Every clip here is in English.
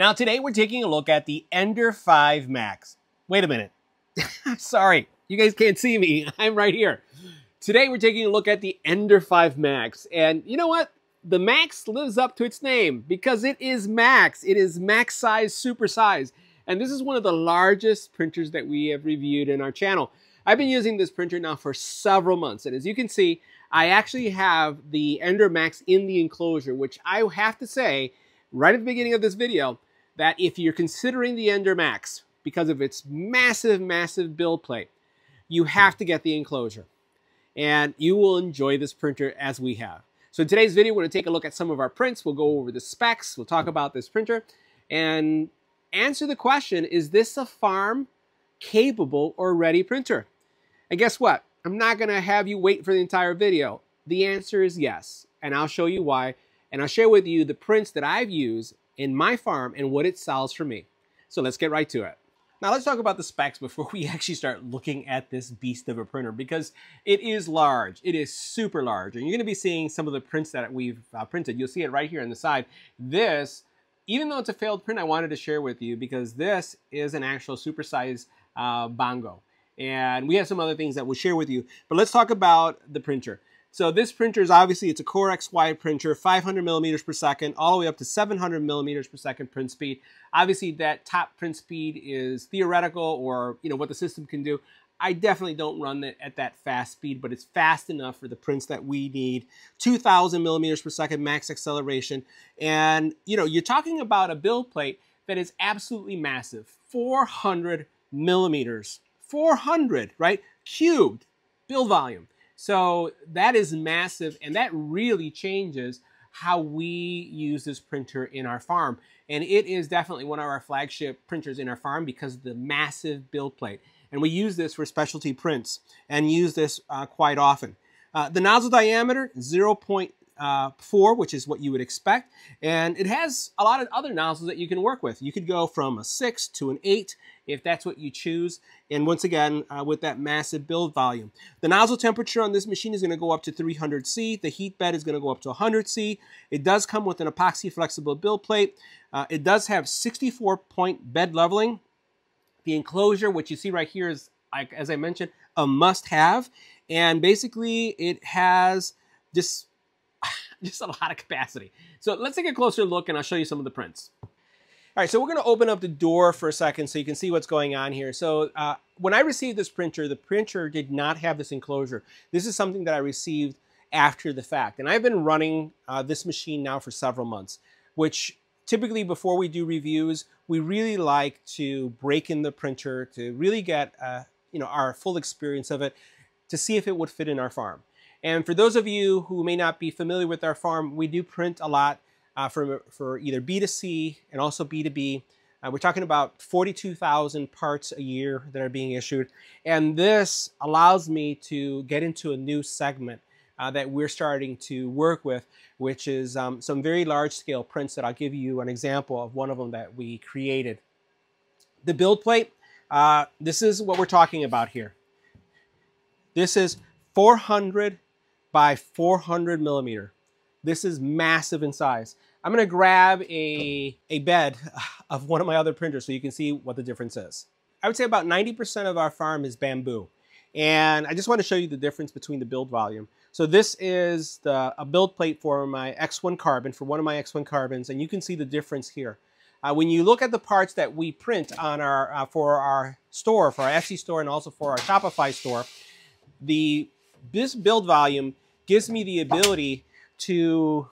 Now today we're taking a look at the Ender 5 Max. Wait a minute. Sorry, you guys can't see me. I'm right here. Today we're taking a look at the Ender 5 Max. And you know what? The Max lives up to its name because it is Max. It is max size, super size. And this is one of the largest printers that we have reviewed in our channel. I've been using this printer now for several months. And as you can see, I actually have the Ender Max in the enclosure, which I have to say right at the beginning of this video, that if you're considering the Ender Max because of its massive, massive build plate, you have to get the enclosure. And you will enjoy this printer as we have. So in today's video, we're to take a look at some of our prints. We'll go over the specs. We'll talk about this printer and answer the question, is this a farm capable or ready printer? And guess what? I'm not going to have you wait for the entire video. The answer is yes, and I'll show you why, and I'll share with you the prints that I've used in my farm and what it sells for me. So let's get right to it. Now let's talk about the specs before we actually start looking at this beast of a printer because it is large. It is super large. And you're gonna be seeing some of the prints that we've uh, printed. You'll see it right here on the side. This, even though it's a failed print, I wanted to share with you because this is an actual supersized uh, bongo. And we have some other things that we'll share with you. But let's talk about the printer. So this printer is obviously, it's a Core XY printer, 500 millimeters per second, all the way up to 700 millimeters per second print speed. Obviously that top print speed is theoretical or you know what the system can do. I definitely don't run it at that fast speed, but it's fast enough for the prints that we need. 2000 millimeters per second max acceleration. And you know, you're talking about a build plate that is absolutely massive, 400 millimeters, 400, right? Cubed build volume. So that is massive and that really changes how we use this printer in our farm. And it is definitely one of our flagship printers in our farm because of the massive build plate. And we use this for specialty prints and use this uh, quite often. Uh, the nozzle diameter, 0.4, uh, which is what you would expect. And it has a lot of other nozzles that you can work with. You could go from a 6 to an 8 if that's what you choose. And once again, uh, with that massive build volume. The nozzle temperature on this machine is going to go up to 300 C. The heat bed is going to go up to 100 C. It does come with an epoxy flexible build plate. Uh, it does have 64 point bed leveling. The enclosure, which you see right here is, like, as I mentioned, a must have. And basically it has just, just a lot of capacity. So let's take a closer look and I'll show you some of the prints. All right, so we're going to open up the door for a second so you can see what's going on here. So uh, when I received this printer, the printer did not have this enclosure. This is something that I received after the fact. And I've been running uh, this machine now for several months, which typically before we do reviews, we really like to break in the printer to really get uh, you know our full experience of it to see if it would fit in our farm. And for those of you who may not be familiar with our farm, we do print a lot uh, for, for either B2C and also B2B. Uh, we're talking about 42,000 parts a year that are being issued. And this allows me to get into a new segment uh, that we're starting to work with, which is um, some very large scale prints that I'll give you an example of one of them that we created. The build plate, uh, this is what we're talking about here. This is 400 by 400 millimeter. This is massive in size. I'm gonna grab a, a bed of one of my other printers so you can see what the difference is. I would say about 90% of our farm is Bambu. And I just want to show you the difference between the build volume. So this is the, a build plate for my X1 carbon, for one of my X1 carbons, and you can see the difference here. Uh, when you look at the parts that we print on our uh, for our store, for our Etsy store, and also for our Shopify store, the this build volume gives me the ability to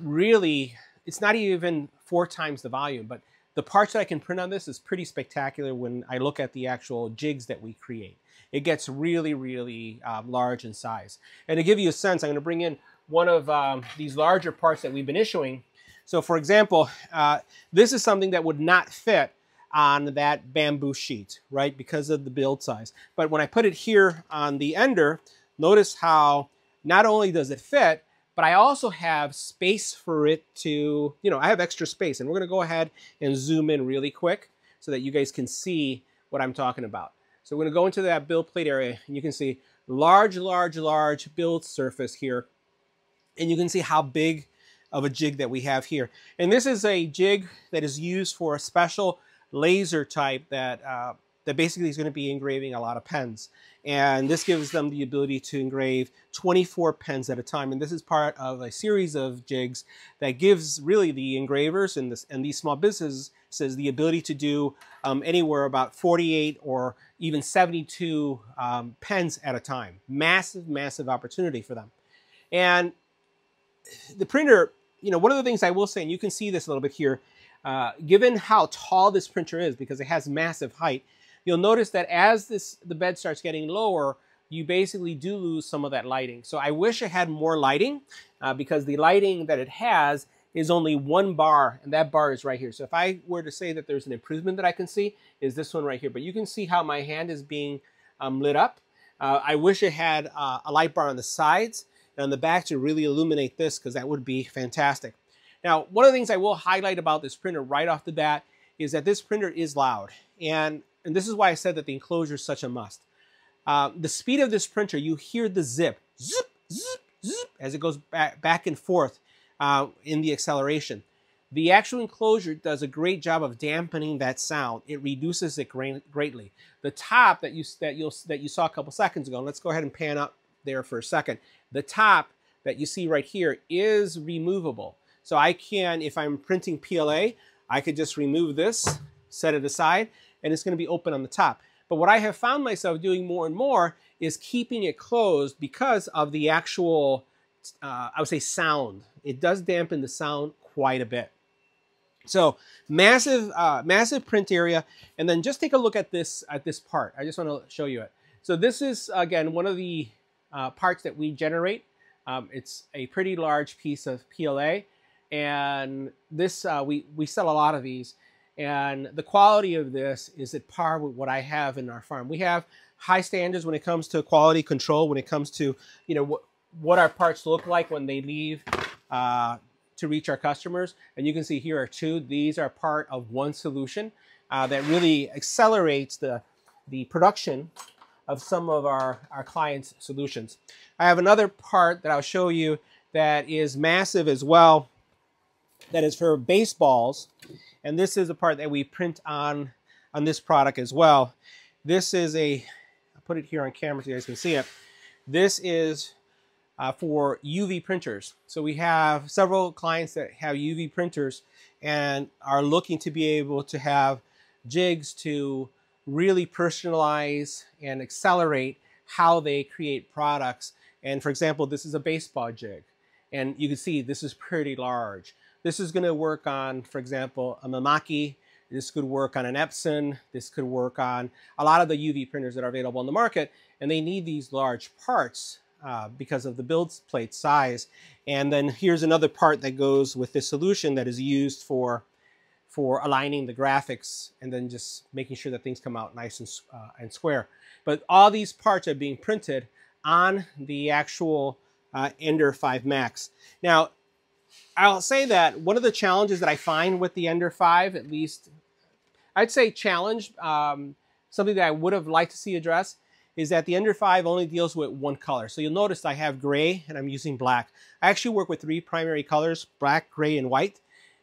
really, it's not even four times the volume, but the parts that I can print on this is pretty spectacular when I look at the actual jigs that we create. It gets really, really um, large in size. And to give you a sense, I'm going to bring in one of um, these larger parts that we've been issuing. So for example, uh, this is something that would not fit on that Bambu sheet, right, because of the build size. But when I put it here on the ender, notice how not only does it fit, but I also have space for it to, you know, I have extra space. And we're going to go ahead and zoom in really quick so that you guys can see what I'm talking about. So we're going to go into that build plate area and you can see large, large, large build surface here. And you can see how big of a jig that we have here. And this is a jig that is used for a special laser type that, uh, that basically is going to be engraving a lot of pens. And this gives them the ability to engrave 24 pens at a time. And this is part of a series of jigs that gives really the engravers and, this, and these small businesses the ability to do um, anywhere about 48 or even 72 um, pens at a time. Massive, massive opportunity for them. And the printer, you know, one of the things I will say, and you can see this a little bit here, uh, given how tall this printer is, because it has massive height, you'll notice that as this the bed starts getting lower, you basically do lose some of that lighting. So I wish it had more lighting uh, because the lighting that it has is only one bar, and that bar is right here. So if I were to say that there's an improvement that I can see, is this one right here. But you can see how my hand is being um, lit up. Uh, I wish it had uh, a light bar on the sides and on the back to really illuminate this because that would be fantastic. Now, one of the things I will highlight about this printer right off the bat is that this printer is loud. And, and this is why I said that the enclosure is such a must. Uh, the speed of this printer, you hear the zip, zip, zip, zip, as it goes back, back and forth uh, in the acceleration. The actual enclosure does a great job of dampening that sound. It reduces it greatly. The top that you that you that you saw a couple seconds ago. Let's go ahead and pan up there for a second. The top that you see right here is removable. So I can, if I'm printing PLA, I could just remove this, set it aside, and it's going to be open on the top. But what I have found myself doing more and more is keeping it closed because of the actual, uh, I would say, sound. It does dampen the sound quite a bit. So massive, uh, massive print area. And then just take a look at this, at this part. I just want to show you it. So this is, again, one of the uh, parts that we generate. Um, it's a pretty large piece of PLA, and this uh, we we sell a lot of these. And the quality of this is at par with what I have in our farm. We have high standards when it comes to quality control, when it comes to you know what what our parts look like when they leave uh, to reach our customers. And you can see here are two. These are part of one solution uh, that really accelerates the the production of some of our, our clients' solutions. I have another part that I'll show you that is massive as well, that is for baseballs. And this is a part that we print on, on this product as well. This is a, I'll put it here on camera so you guys can see it. This is uh, for UV printers. So we have several clients that have UV printers and are looking to be able to have jigs to really personalize and accelerate how they create products. And for example, this is a baseball jig. And you can see this is pretty large. This is going to work on, for example, a Mimaki. This could work on an Epson. This could work on a lot of the UV printers that are available on the market. And they need these large parts uh, because of the build plate size. And then here's another part that goes with this solution that is used for for aligning the graphics and then just making sure that things come out nice and, uh, and square. But all these parts are being printed on the actual uh, Ender 5 Max. Now, I'll say that one of the challenges that I find with the Ender 5, at least, I'd say challenge, um, something that I would have liked to see addressed, is that the Ender 5 only deals with one color. So you'll notice I have gray and I'm using black. I actually work with three primary colors, black, gray, and white.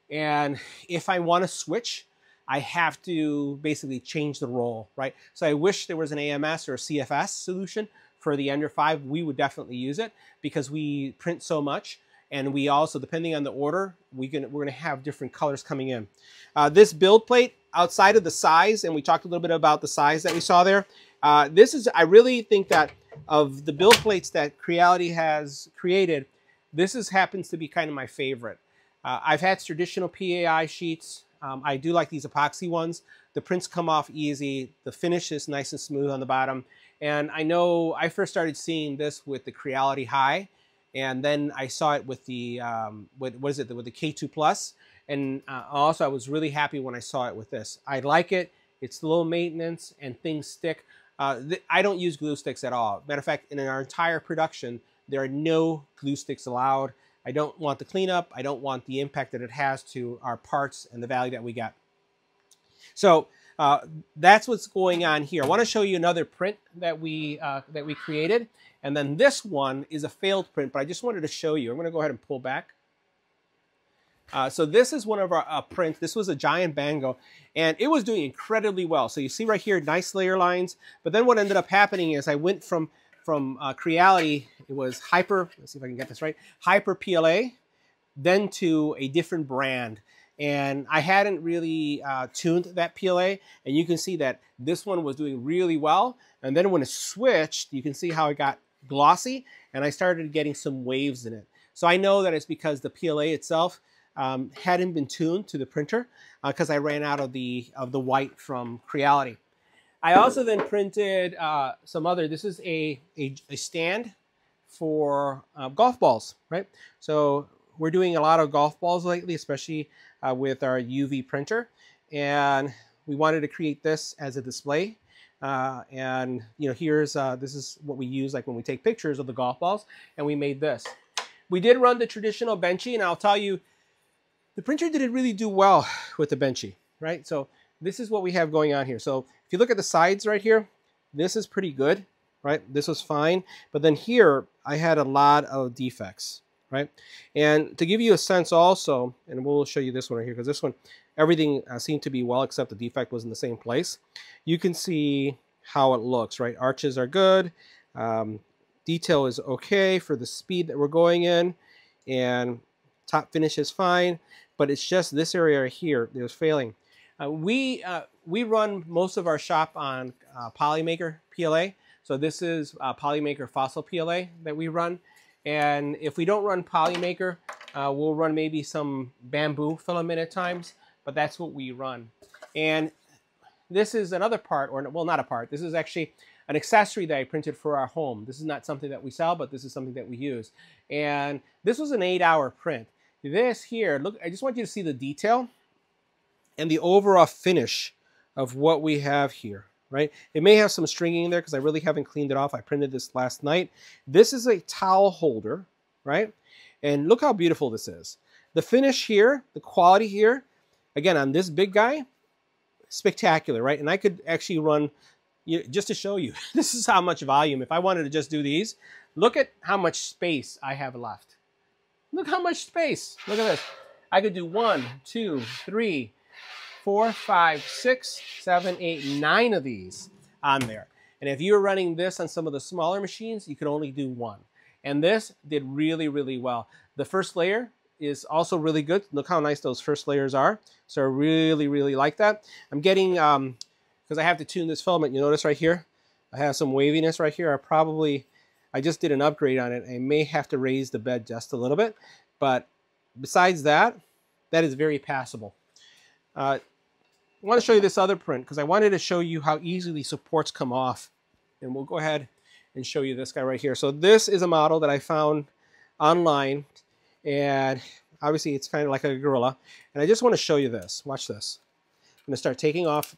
And if I want to switch, I have to basically change the roll, right? So I wish there was an AMS or a CFS solution for the Ender 5. We would definitely use it because we print so much. And we also, depending on the order, we can, we're going to have different colors coming in. Uh, this build plate, outside of the size, and we talked a little bit about the size that we saw there, uh, this is, I really think that of the build plates that Creality has created, this is happens to be kind of my favorite. Uh, I've had traditional PEI sheets. Um, I do like these epoxy ones. The prints come off easy. The finish is nice and smooth on the bottom. And I know I first started seeing this with the Creality Hi, and then I saw it with the um, with, what is it with the K2 And uh, also, I was really happy when I saw it with this. I like it. It's low maintenance and things stick. Uh, I don't use glue sticks at all. Matter of fact, in our entire production, there are no glue sticks allowed. I don't want the cleanup. I don't want the impact that it has to our parts and the value that we get. So uh, that's what's going on here. I want to show you another print that we uh, that we created, and then this one is a failed print, but I just wanted to show you. I'm going to go ahead and pull back. Uh, so this is one of our uh, prints. This was a giant bango, and it was doing incredibly well. So you see right here, nice layer lines. But then what ended up happening is I went from from uh, Creality, it was Hyper, let's see if I can get this right, Hyper PLA, then to a different brand. And I hadn't really uh, tuned that PLA, and you can see that this one was doing really well. And then when it switched, you can see how it got glossy, and I started getting some waves in it. So I know that it's because the PLA itself um, hadn't been tuned to the printer because uh, I ran out of the of the white from Creality. I also then printed uh, some other. This is a a, a stand for uh, golf balls, right? So we're doing a lot of golf balls lately, especially uh, with our UV printer, and we wanted to create this as a display. Uh, and you know, here's uh, this is what we use like when we take pictures of the golf balls, and we made this. We did run the traditional benchy, and I'll tell you, the printer didn't really do well with the Benchy, right? So this is what we have going on here. So if you look at the sides right here, this is pretty good, right? This was fine. But then here, I had a lot of defects, right? And to give you a sense also, and we'll show you this one right here, because this one, everything uh, seemed to be well, except the defect was in the same place. You can see how it looks, right? Arches are good. Um, detail is okay for the speed that we're going in. And top finish is fine but it's just this area here that was failing. Uh, we, uh, we run most of our shop on uh, Polymaker PLA. So this is uh, Polymaker Fossil PLA that we run. And if we don't run Polymaker, uh, we'll run maybe some Bambu filament at times, but that's what we run. And this is another part, or well, not a part. This is actually an accessory that I printed for our home. This is not something that we sell, but this is something that we use. And this was an eight hour print. This here, look, I just want you to see the detail and the overall finish of what we have here, right? It may have some stringing in there because I really haven't cleaned it off. I printed this last night. This is a towel holder, right? And look how beautiful this is. The finish here, the quality here, again, on this big guy, spectacular, right? And I could actually run, you know, just to show you, this is how much volume. If I wanted to just do these, look at how much space I have left. Look how much space. Look at this. I could do one, two, three, four, five, six, seven, eight, nine of these on there. And if you were running this on some of the smaller machines, you could only do one. And this did really, really well. The first layer is also really good. Look how nice those first layers are. So I really, really like that. I'm getting, because um, I have to tune this filament, you notice right here, I have some waviness right here. I probably I just did an upgrade on it. I may have to raise the bed just a little bit, but besides that, that is very passable. Uh, I want to show you this other print because I wanted to show you how easily supports come off. And we'll go ahead and show you this guy right here. So this is a model that I found online and obviously it's kind of like a gorilla. And I just want to show you this. Watch this. I'm going to start taking off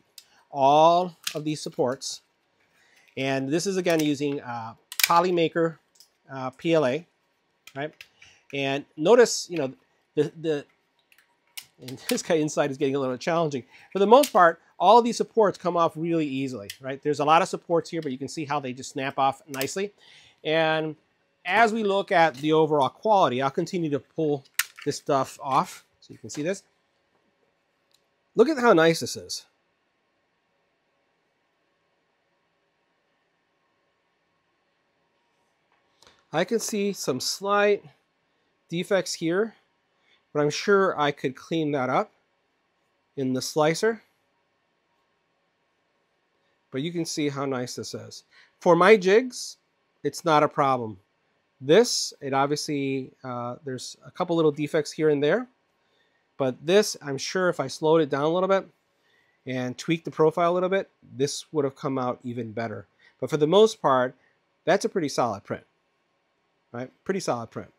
all of these supports. And this is again using uh, Polymaker uh, PLA, right? And notice, you know, the, the and this guy inside is getting a little challenging. For the most part, all of these supports come off really easily, right? There's a lot of supports here, but you can see how they just snap off nicely. And as we look at the overall quality, I'll continue to pull this stuff off so you can see this. Look at how nice this is. I can see some slight defects here, but I'm sure I could clean that up in the slicer. But you can see how nice this is. For my jigs, it's not a problem. This, it obviously, uh, there's a couple little defects here and there. But this, I'm sure if I slowed it down a little bit and tweaked the profile a little bit, this would have come out even better. But for the most part, that's a pretty solid print right? Pretty solid print.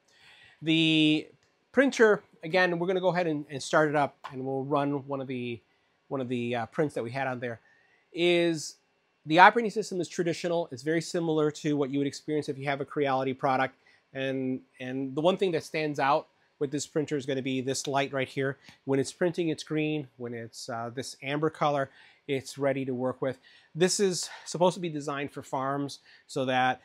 The printer, again, we're going to go ahead and, and, start it up and we'll run one of the one of the uh, prints that we had on there. Is the operating system is traditional. It's very similar to what you would experience if you have a Creality product. And, and the one thing that stands out with this printer is going to be this light right here. When it's printing, it's green. When it's uh, this amber color, it's ready to work with. This is supposed to be designed for farms so that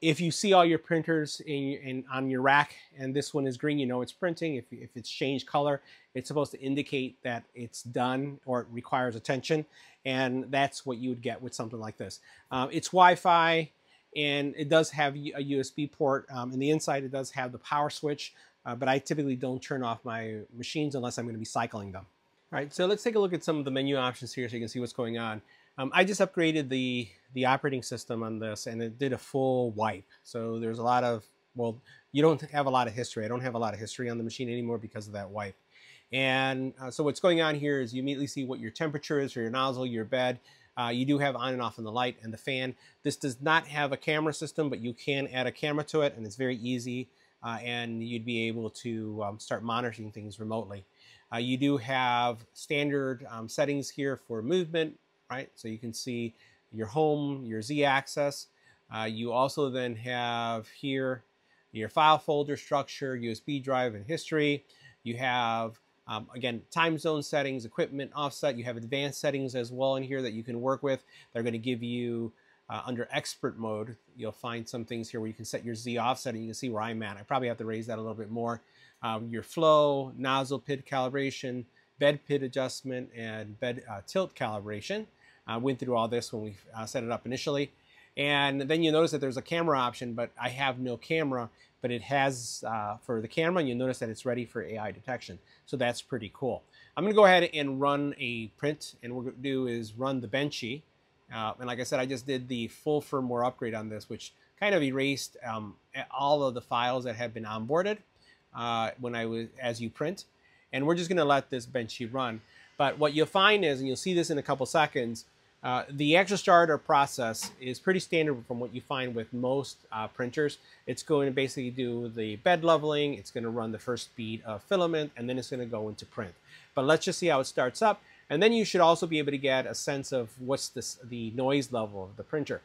if you see all your printers in, in, on your rack and this one is green, you know it's printing. If, if it's changed color, it's supposed to indicate that it's done or it requires attention. And that's what you would get with something like this. Um, it's Wi-Fi and it does have a USB port. Um, in the inside, it does have the power switch, uh, but I typically don't turn off my machines unless I'm going to be cycling them. All right, so let's take a look at some of the menu options here so you can see what's going on. Um, I just upgraded the, the operating system on this and it did a full wipe. So there's a lot of, well, you don't have a lot of history. I don't have a lot of history on the machine anymore because of that wipe. And uh, so what's going on here is you immediately see what your temperature is for your nozzle, your bed. Uh, you do have on and off in the light and the fan. This does not have a camera system, but you can add a camera to it and it's very easy. Uh, and you'd be able to um, start monitoring things remotely. Uh, you do have standard um, settings here for movement, right? So you can see your home, your z-axis. Uh, you also then have here your file folder structure, USB drive and history. You have, um, again, time zone settings, equipment offset. You have advanced settings as well in here that you can work with. They're going to give you, uh, under expert mode, you'll find some things here where you can set your Z offset and you can see where I'm at. I probably have to raise that a little bit more. Um, your flow, nozzle PID calibration, bed PID adjustment, and bed uh, tilt calibration. I went through all this when we uh, set it up initially. And then you notice that there's a camera option, but I have no camera, but it has uh, for the camera, and you notice that it's ready for AI detection. So that's pretty cool. I'm gonna go ahead and run a print, and what we're gonna do is run the Benchy. Uh, and like I said, I just did the full firmware upgrade on this, which kind of erased um, all of the files that have been onboarded uh, when I was as you print. And we're just gonna let this Benchy run. But what you'll find is, and you'll see this in a couple seconds, uh, the extra starter process is pretty standard from what you find with most uh, printers. It's going to basically do the bed leveling, it's going to run the first speed of filament, and then it's going to go into print. But let's just see how it starts up. And then you should also be able to get a sense of what's this, the noise level of the printer.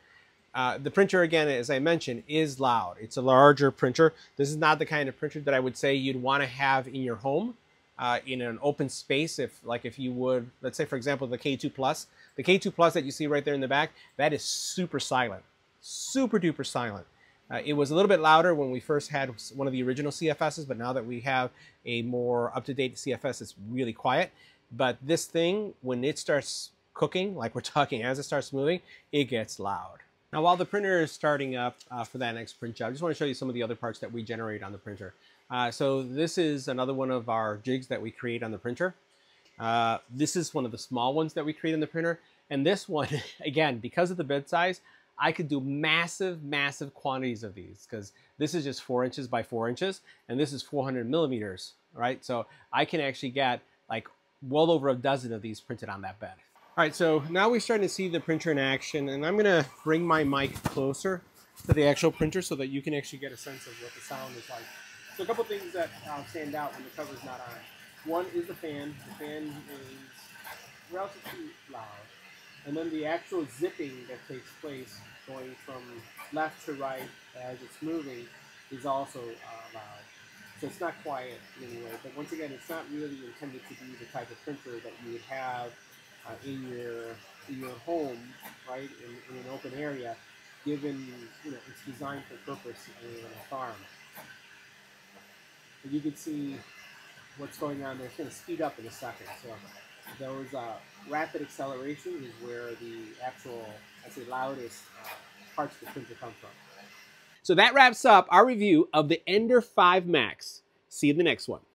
Uh, the printer, again, as I mentioned, is loud. It's a larger printer. This is not the kind of printer that I would say you'd want to have in your home uh, in an open space. If, like, if you would, let's say, for example, the K2 Plus, the K2 Plus that you see right there in the back, that is super silent, super duper silent. Uh, it was a little bit louder when we first had one of the original CFSs, but now that we have a more up-to-date CFS, it's really quiet. But this thing, when it starts cooking, like we're talking, as it starts moving, it gets loud. Now, while the printer is starting up uh, for that next print job, I just want to show you some of the other parts that we generate on the printer. Uh, so this is another one of our jigs that we create on the printer. Uh, this is one of the small ones that we create in the printer. And this one, again, because of the bed size, I could do massive, massive quantities of these because this is just four inches by four inches and this is 400 millimeters, right? So I can actually get like well over a dozen of these printed on that bed. All right, so now we're starting to see the printer in action and I'm gonna bring my mic closer to the actual printer so that you can actually get a sense of what the sound is like. So a couple things that uh, stand out when the cover's not on. One is the fan. The fan is relatively loud. And then the actual zipping that takes place going from left to right as it's moving is also uh, loud. So it's not quiet in any way. But once again, it's not really intended to be the type of printer that you would have uh, in your in your home, right, in, in an open area, given you know it's designed for purpose in a farm. And you can see what's going on there. It's going to speed up in a second. So those uh, rapid accelerations is where the actual, I say, loudest uh, parts of the printer come from. So that wraps up our review of the Ender 5 Max. See you in the next one.